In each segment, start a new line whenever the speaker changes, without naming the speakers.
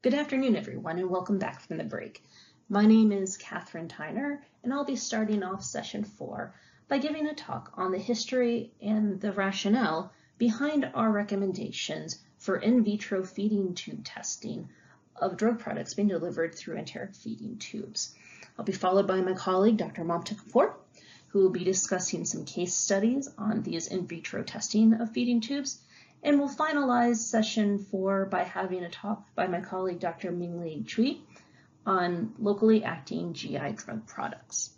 Good afternoon, everyone, and welcome back from the break. My name is Katherine Tyner, and I'll be starting off session four by giving a talk on the history and the rationale behind our recommendations for in vitro feeding tube testing of drug products being delivered through enteric feeding tubes. I'll be followed by my colleague, Dr. Mamta Kapoor, who will be discussing some case studies on these in vitro testing of feeding tubes and we'll finalize session four by having a talk by my colleague, Dr. Mingli Chui on locally acting GI drug products.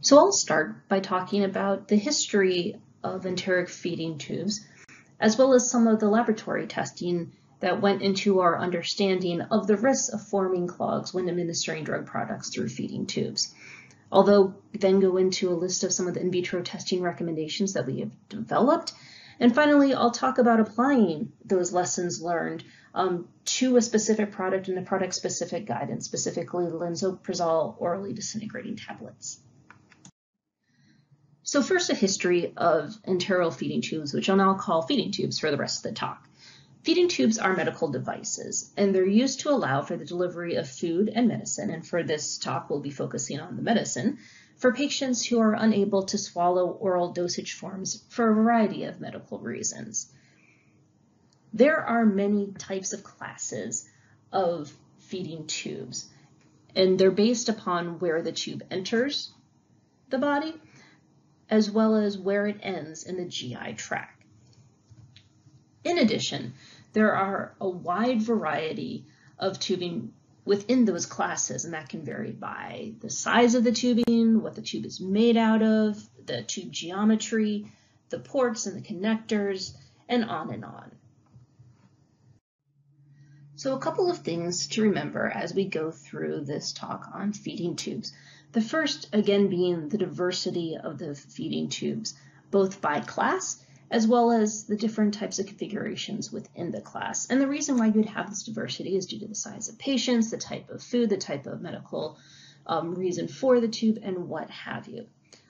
So I'll start by talking about the history of enteric feeding tubes, as well as some of the laboratory testing that went into our understanding of the risks of forming clogs when administering drug products through feeding tubes although then go into a list of some of the in vitro testing recommendations that we have developed. And finally, I'll talk about applying those lessons learned um, to a specific product and a product-specific guidance, specifically lansoprazole orally disintegrating tablets. So first, a history of enteral feeding tubes, which I'll now call feeding tubes for the rest of the talk. Feeding tubes are medical devices, and they're used to allow for the delivery of food and medicine, and for this talk we'll be focusing on the medicine, for patients who are unable to swallow oral dosage forms for a variety of medical reasons. There are many types of classes of feeding tubes, and they're based upon where the tube enters the body, as well as where it ends in the GI tract. In addition, there are a wide variety of tubing within those classes, and that can vary by the size of the tubing, what the tube is made out of, the tube geometry, the ports and the connectors, and on and on. So a couple of things to remember as we go through this talk on feeding tubes. The first, again, being the diversity of the feeding tubes, both by class as well as the different types of configurations within the class. And the reason why you'd have this diversity is due to the size of patients, the type of food, the type of medical um, reason for the tube, and what have you.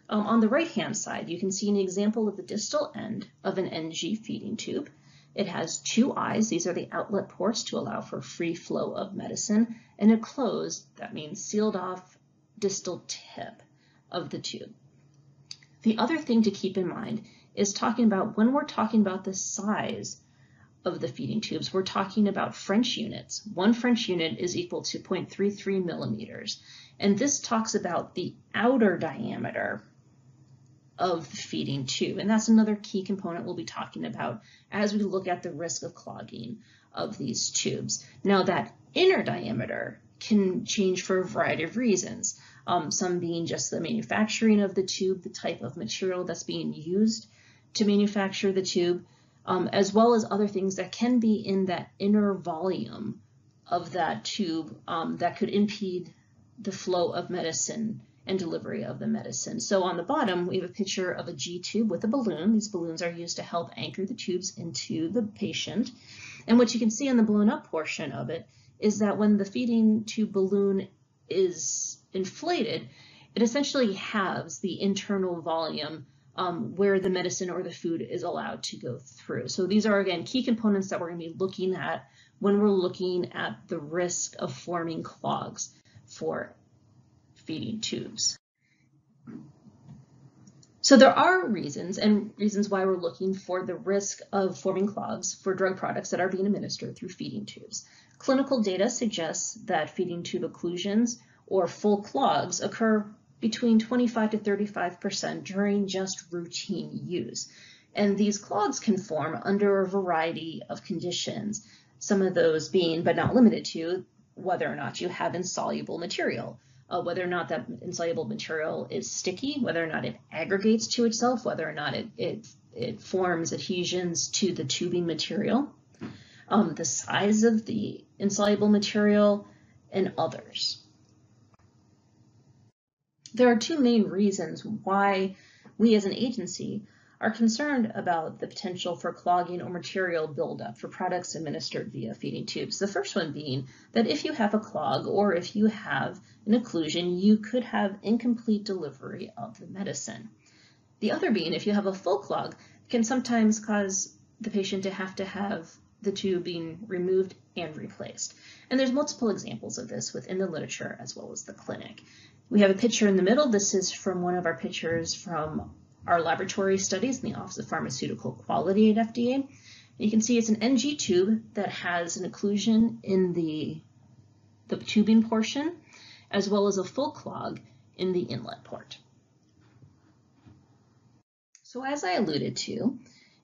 Um, on the right-hand side, you can see an example of the distal end of an NG feeding tube. It has two eyes, these are the outlet ports to allow for free flow of medicine, and a closed, that means sealed off distal tip of the tube. The other thing to keep in mind is talking about when we're talking about the size of the feeding tubes, we're talking about French units. One French unit is equal to 0.33 millimeters. And this talks about the outer diameter of the feeding tube. And that's another key component we'll be talking about as we look at the risk of clogging of these tubes. Now that inner diameter can change for a variety of reasons. Um, some being just the manufacturing of the tube, the type of material that's being used, to manufacture the tube, um, as well as other things that can be in that inner volume of that tube um, that could impede the flow of medicine and delivery of the medicine. So on the bottom, we have a picture of a G tube with a balloon. These balloons are used to help anchor the tubes into the patient. And what you can see in the blown up portion of it is that when the feeding tube balloon is inflated, it essentially halves the internal volume um, where the medicine or the food is allowed to go through. So these are, again, key components that we're going to be looking at when we're looking at the risk of forming clogs for feeding tubes. So there are reasons and reasons why we're looking for the risk of forming clogs for drug products that are being administered through feeding tubes. Clinical data suggests that feeding tube occlusions or full clogs occur between 25 to 35% during just routine use. And these clogs can form under a variety of conditions, some of those being, but not limited to, whether or not you have insoluble material, uh, whether or not that insoluble material is sticky, whether or not it aggregates to itself, whether or not it, it, it forms adhesions to the tubing material, um, the size of the insoluble material, and others there are two main reasons why we as an agency are concerned about the potential for clogging or material buildup for products administered via feeding tubes. The first one being that if you have a clog or if you have an occlusion, you could have incomplete delivery of the medicine. The other being if you have a full clog, it can sometimes cause the patient to have to have the tube being removed and replaced. And there's multiple examples of this within the literature as well as the clinic. We have a picture in the middle. This is from one of our pictures from our laboratory studies in the Office of Pharmaceutical Quality at FDA. You can see it's an NG tube that has an occlusion in the, the tubing portion, as well as a full clog in the inlet port. So as I alluded to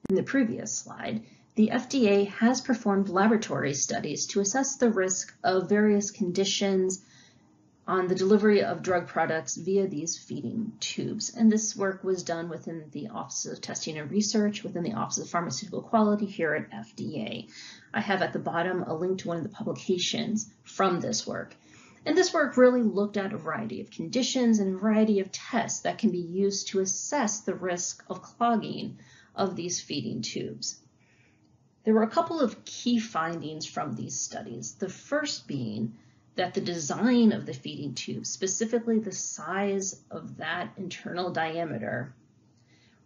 in the previous slide, the FDA has performed laboratory studies to assess the risk of various conditions on the delivery of drug products via these feeding tubes. And this work was done within the Office of Testing and Research, within the Office of Pharmaceutical Quality here at FDA. I have at the bottom a link to one of the publications from this work. And this work really looked at a variety of conditions and a variety of tests that can be used to assess the risk of clogging of these feeding tubes. There were a couple of key findings from these studies. The first being that the design of the feeding tube, specifically the size of that internal diameter,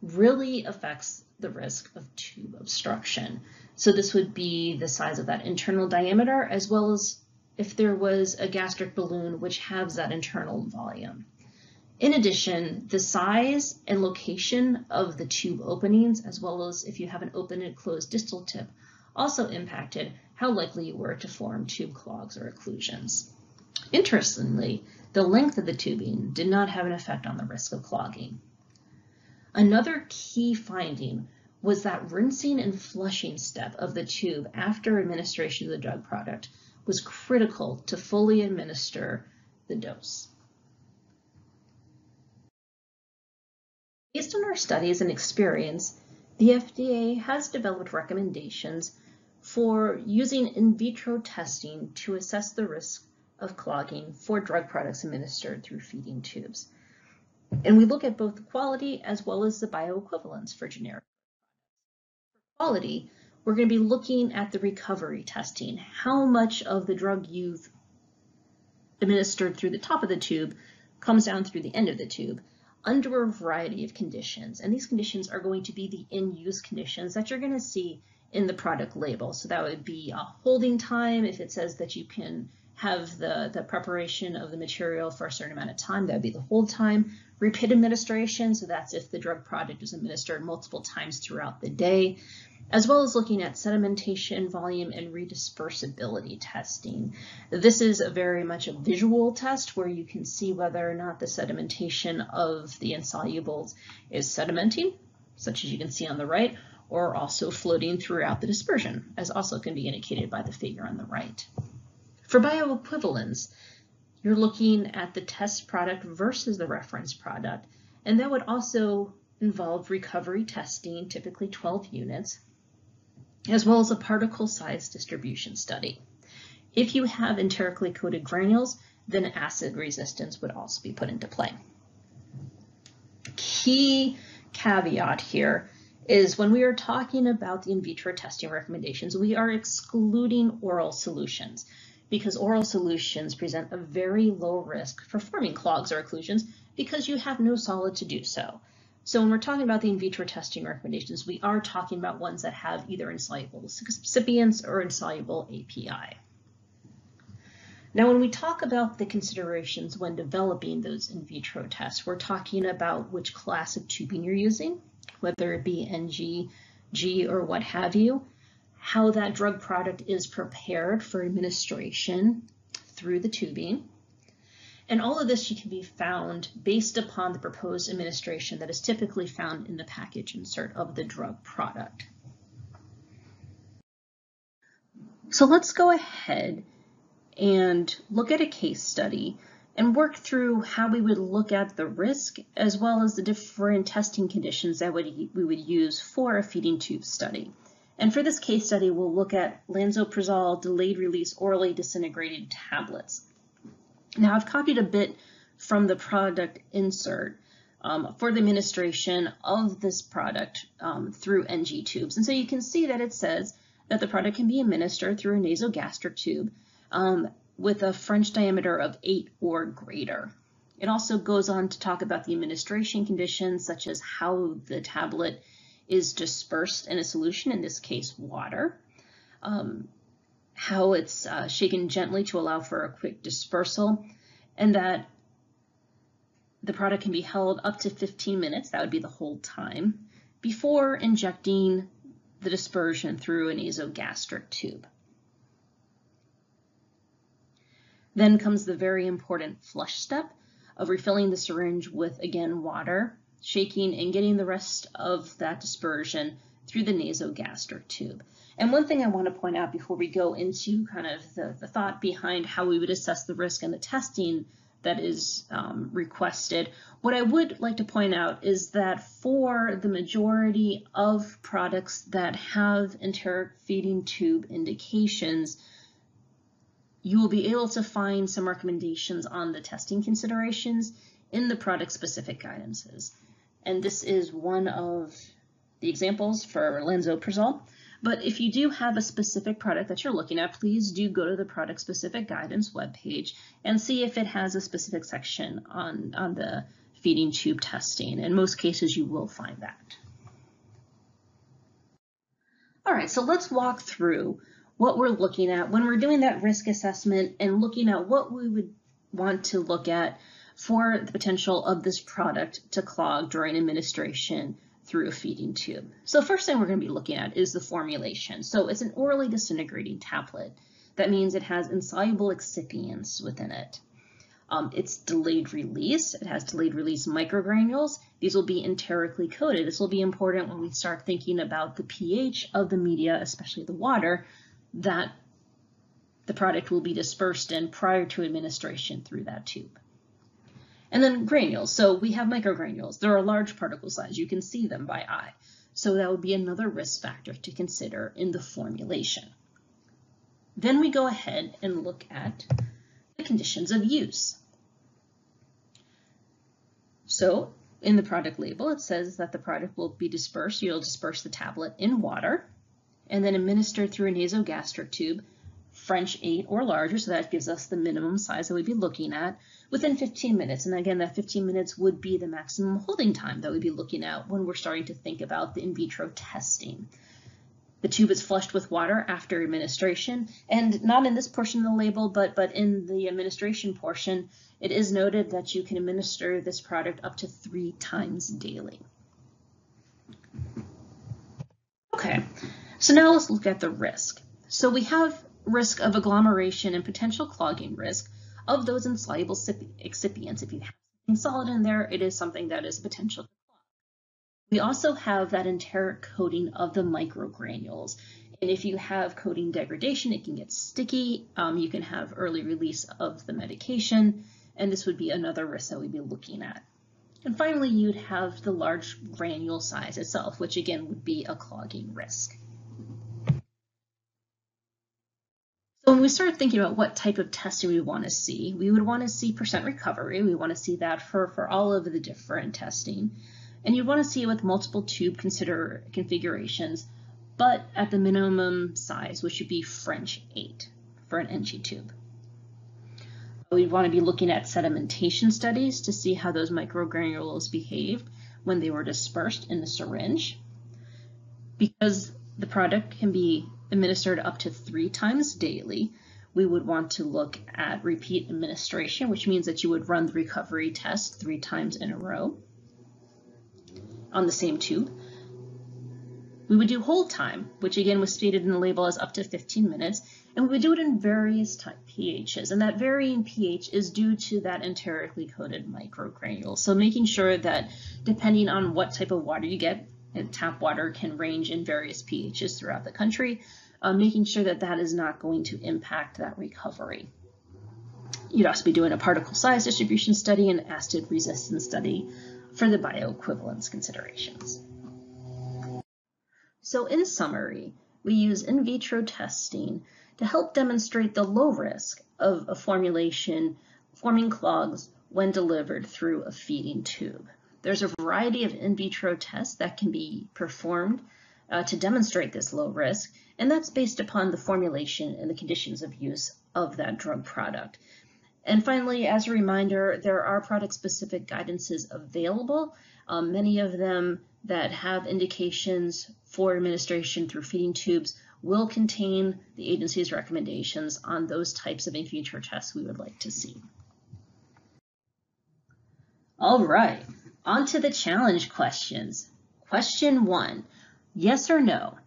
really affects the risk of tube obstruction. So this would be the size of that internal diameter as well as if there was a gastric balloon which has that internal volume. In addition, the size and location of the tube openings, as well as if you have an open and closed distal tip, also impacted how likely you were to form tube clogs or occlusions. Interestingly, the length of the tubing did not have an effect on the risk of clogging. Another key finding was that rinsing and flushing step of the tube after administration of the drug product was critical to fully administer the dose. Based on our studies and experience, the FDA has developed recommendations for using in vitro testing to assess the risk of clogging for drug products administered through feeding tubes. And we look at both the quality as well as the bioequivalence for generic products. For quality, we're going to be looking at the recovery testing. How much of the drug you've administered through the top of the tube comes down through the end of the tube under a variety of conditions. And these conditions are going to be the in-use conditions that you're going to see in the product label. So that would be a holding time if it says that you can have the, the preparation of the material for a certain amount of time, that would be the hold time. Repeat administration, so that's if the drug product is administered multiple times throughout the day, as well as looking at sedimentation, volume, and redispersibility testing. This is a very much a visual test where you can see whether or not the sedimentation of the insolubles is sedimenting, such as you can see on the right, or also floating throughout the dispersion, as also can be indicated by the figure on the right. For bioequivalence, you're looking at the test product versus the reference product, and that would also involve recovery testing, typically 12 units, as well as a particle size distribution study. If you have enterically coated granules, then acid resistance would also be put into play. Key caveat here is when we are talking about the in vitro testing recommendations, we are excluding oral solutions because oral solutions present a very low risk for forming clogs or occlusions because you have no solid to do so. So when we're talking about the in vitro testing recommendations, we are talking about ones that have either insoluble excipients or insoluble API. Now, when we talk about the considerations when developing those in vitro tests, we're talking about which class of tubing you're using, whether it be NG, G, or what have you, how that drug product is prepared for administration through the tubing. And all of this can be found based upon the proposed administration that is typically found in the package insert of the drug product. So let's go ahead and look at a case study and work through how we would look at the risk as well as the different testing conditions that would, we would use for a feeding tube study. And for this case study, we'll look at lansoprazole delayed release orally disintegrated tablets. Now I've copied a bit from the product insert um, for the administration of this product um, through NG tubes. And so you can see that it says that the product can be administered through a nasogastric tube um, with a French diameter of 8 or greater. It also goes on to talk about the administration conditions, such as how the tablet is dispersed in a solution, in this case water, um, how it's uh, shaken gently to allow for a quick dispersal, and that the product can be held up to 15 minutes, that would be the whole time, before injecting the dispersion through a nasogastric tube. Then comes the very important flush step of refilling the syringe with, again, water, shaking and getting the rest of that dispersion through the nasogastric tube. And one thing I want to point out before we go into kind of the, the thought behind how we would assess the risk and the testing that is um, requested. What I would like to point out is that for the majority of products that have enteric feeding tube indications, you will be able to find some recommendations on the testing considerations in the product specific guidances. And this is one of the examples for lansoprazole. But if you do have a specific product that you're looking at, please do go to the product specific guidance webpage and see if it has a specific section on, on the feeding tube testing. In most cases, you will find that. All right, so let's walk through what we're looking at when we're doing that risk assessment and looking at what we would want to look at for the potential of this product to clog during administration through a feeding tube. So first thing we're going to be looking at is the formulation. So it's an orally disintegrating tablet. That means it has insoluble excipients within it. Um, it's delayed release. It has delayed release microgranules. These will be enterically coated. This will be important when we start thinking about the pH of the media, especially the water, that the product will be dispersed in prior to administration through that tube. And then granules. So we have microgranules. They're a large particle size. You can see them by eye. So that would be another risk factor to consider in the formulation. Then we go ahead and look at the conditions of use. So in the product label, it says that the product will be dispersed. You'll disperse the tablet in water and then administered through a nasogastric tube, French 8 or larger, so that gives us the minimum size that we'd be looking at, within 15 minutes. And again, that 15 minutes would be the maximum holding time that we'd be looking at when we're starting to think about the in vitro testing. The tube is flushed with water after administration, and not in this portion of the label, but, but in the administration portion, it is noted that you can administer this product up to three times daily. Okay, so now let's look at the risk. So we have risk of agglomeration and potential clogging risk of those insoluble excipients. If you have something solid in there, it is something that is potential. We also have that enteric coating of the microgranules. And if you have coating degradation, it can get sticky. Um, you can have early release of the medication, and this would be another risk that we'd be looking at. And finally, you'd have the large granule size itself, which again would be a clogging risk. So when we start thinking about what type of testing we want to see, we would want to see percent recovery. We want to see that for, for all of the different testing. And you'd want to see it with multiple tube consider configurations, but at the minimum size, which would be French 8 for an NG tube. We'd want to be looking at sedimentation studies to see how those microgranules behaved when they were dispersed in the syringe. Because the product can be administered up to three times daily, we would want to look at repeat administration, which means that you would run the recovery test three times in a row on the same tube. We would do hold time, which again was stated in the label as up to 15 minutes, and we would do it in various type pHs, and that varying pH is due to that enterically coated microgranule. So making sure that depending on what type of water you get, and tap water can range in various pHs throughout the country, uh, making sure that that is not going to impact that recovery. You'd also be doing a particle size distribution study and acid resistance study for the bioequivalence considerations. So in summary, we use in vitro testing to help demonstrate the low risk of a formulation forming clogs when delivered through a feeding tube. There's a variety of in vitro tests that can be performed uh, to demonstrate this low risk, and that's based upon the formulation and the conditions of use of that drug product. And finally, as a reminder, there are product-specific guidances available, um, many of them that have indications for administration through feeding tubes will contain the agency's recommendations on those types of in vitro tests we would like to see. All right, on to the challenge questions. Question one, yes or no,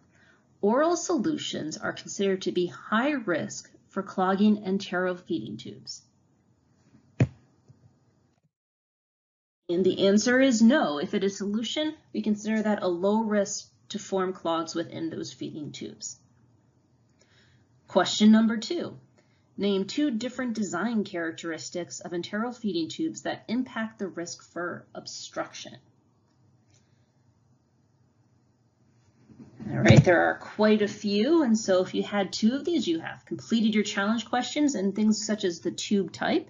oral solutions are considered to be high risk for clogging enteral feeding tubes. And the answer is no. If it is solution, we consider that a low risk to form clogs within those feeding tubes. Question number two. Name two different design characteristics of enteral feeding tubes that impact the risk for obstruction. All right, there are quite a few, and so if you had two of these, you have completed your challenge questions and things such as the tube type,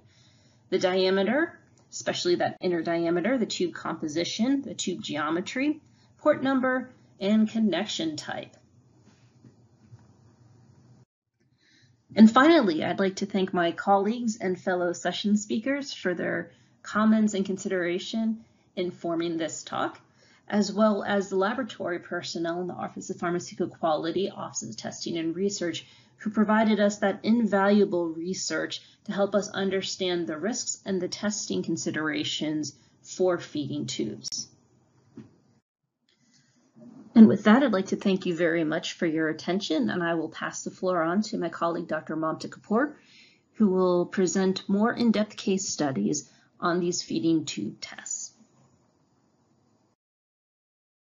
the diameter, especially that inner diameter, the tube composition, the tube geometry, port number, and connection type. And finally, I'd like to thank my colleagues and fellow session speakers for their comments and consideration in forming this talk, as well as the laboratory personnel in the Office of Pharmaceutical Quality, Office of Testing and Research who provided us that invaluable research to help us understand the risks and the testing considerations for feeding tubes. And with that, I'd like to thank you very much for your attention, and I will pass the floor on to my colleague, Dr. Mamta Kapoor, who will present more in-depth case studies on these feeding tube tests.